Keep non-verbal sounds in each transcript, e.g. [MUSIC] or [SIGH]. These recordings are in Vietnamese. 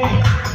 Amém.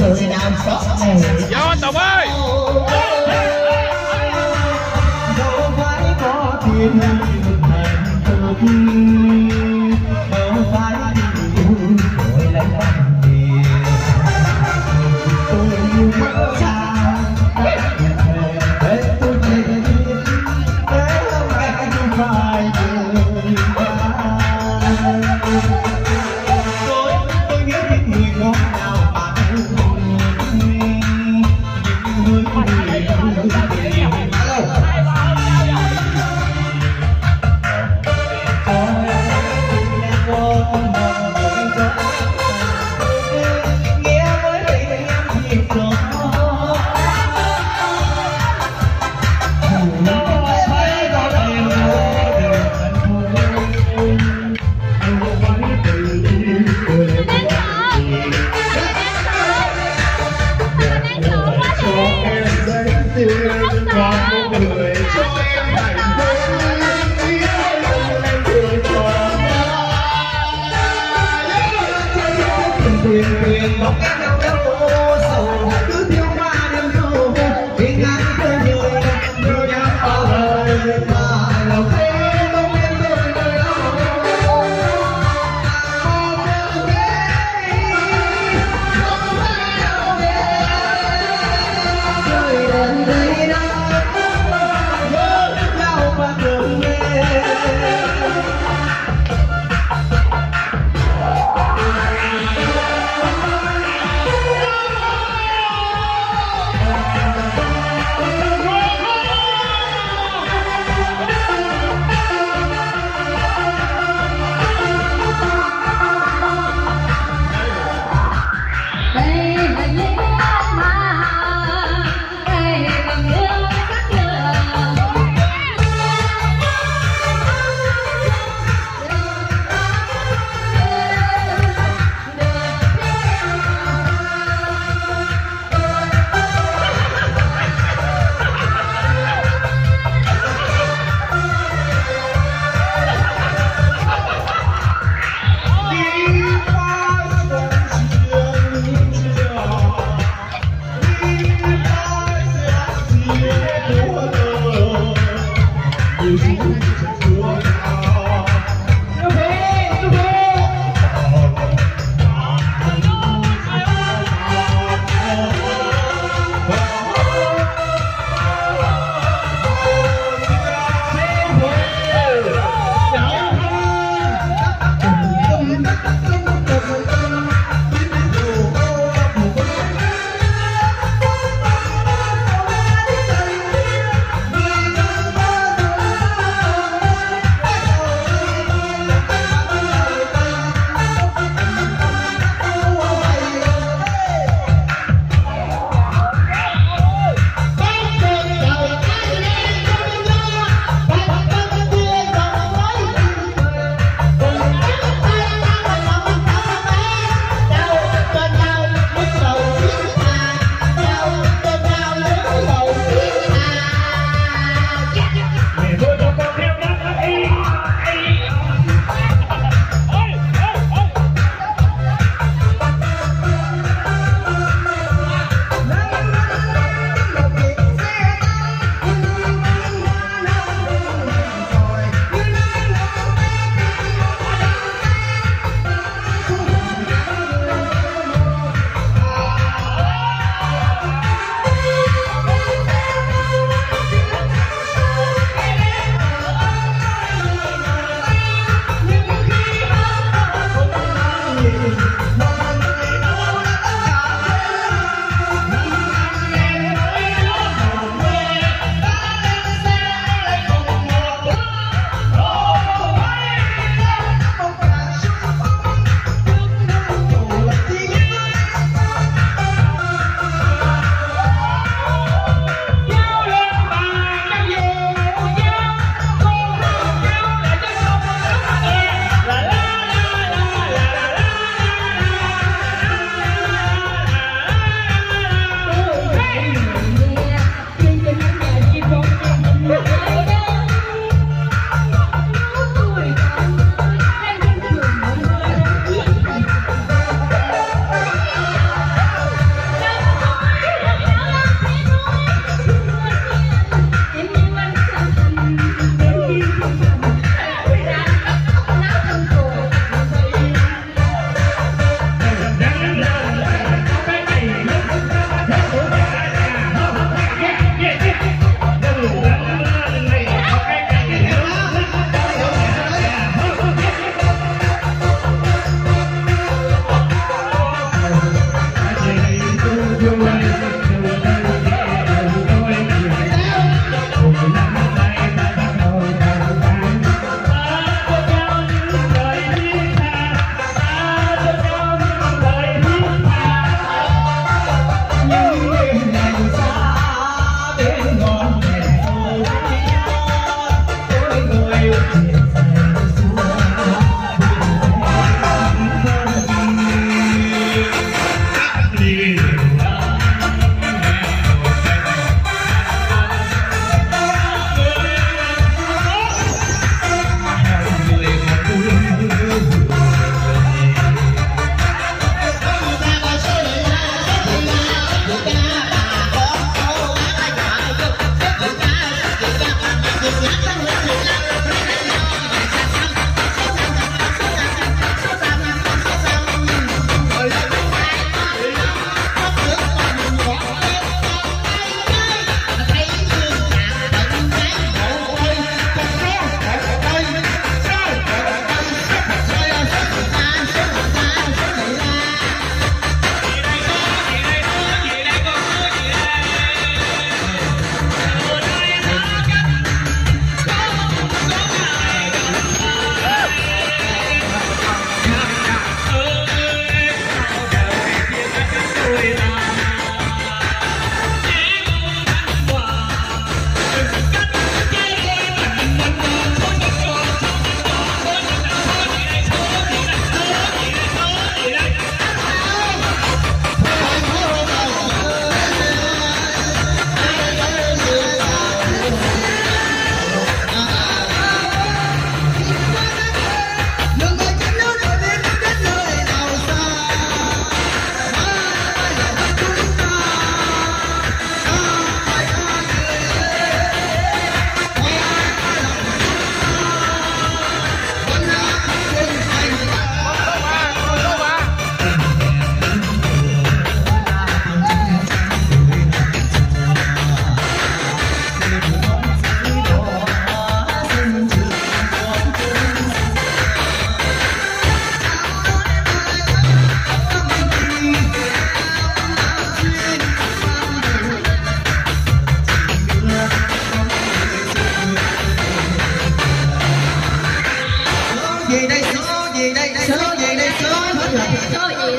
thời nào có này do tổng ơi! Đâu phải có tiền hẹn cực đâu phải đi tôi lại làm gì tôi mơ Oh in the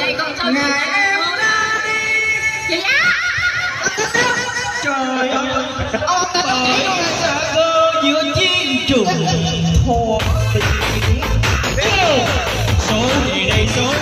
đây còn thôi Nghe em Trời ơi. Bởi xa cơ giữa chiến trường. Thô đây số?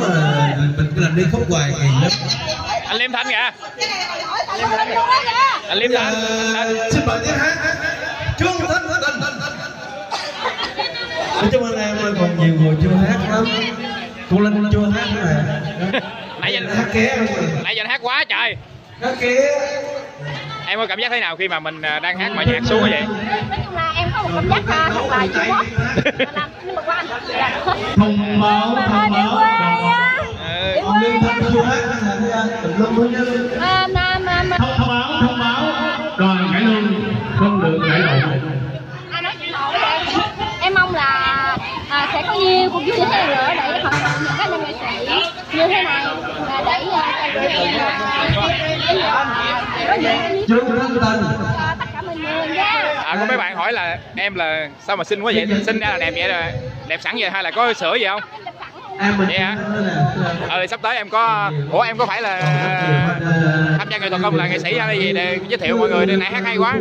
Mà mình cứ làm đi khúc hoài kỳ lắm anh liêm thanh kìa. Anh liêm thanh. Thanh. xin mời tiếng hát. Trương thanh thanh thanh. Thanh nói chung anh em còn nhiều người chưa hát lắm. Cô linh chưa hát nè. [LAUGHS] Nãy giờ hát ké không nãy giờ hát quá trời. Hát ké. Em có cảm giác thế nào khi mà mình à, đang hát mà nhạc xuống như vậy? Nói chung là em có một cảm giác à, thật là Quốc làm [LAUGHS] nhưng mà qua anh thật là thích thông báo. mà thông ơi đi báo quê á liên thanh chưa tùm lum hết chứ thông thông báo thông báo đoàn cải lương không được cải lộn anh nói chuyện em mong là à, sẽ có nhiều cuộc vui như thế này nữa để hoạt những các nhân nghệ sĩ như thế này à, để chúng để tình tất cả mình người nha à có mấy bạn hỏi là em là sao mà xinh quá vậy? Xinh ra là đẹp vậy rồi. Đẹp sẵn vậy hay là có sửa gì không? Em mình ờ sắp tới em có ủa em có phải là tham gia nghệ thuật không? Là nghệ sĩ hay là gì? Để giới thiệu mọi người đây này hát hay quá.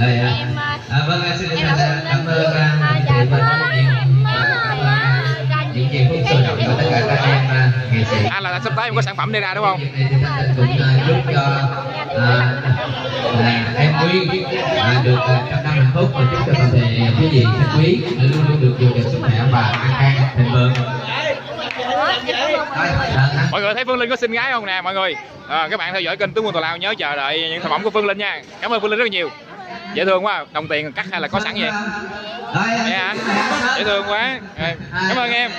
Em à, em à, À, vâng, em là à, à, dạ cả các em à, nghệ sĩ. à là sắp tới em có sản phẩm đi ra đúng không? Dịp này à, à, à, em à, được à, trăm năm hạnh phúc và chúc cho toàn thể quý vị khách quý luôn luôn được dào sức khỏe và an khang thịnh vượng. À, mọi người thấy phương linh có xinh gái không nè mọi người à, các bạn theo dõi kênh tướng quân tàu lao nhớ chờ đợi những sản phẩm của phương linh nha cảm ơn phương linh rất là nhiều dễ thương quá đồng tiền cắt hay là có sẵn vậy dễ thương quá cảm ơn em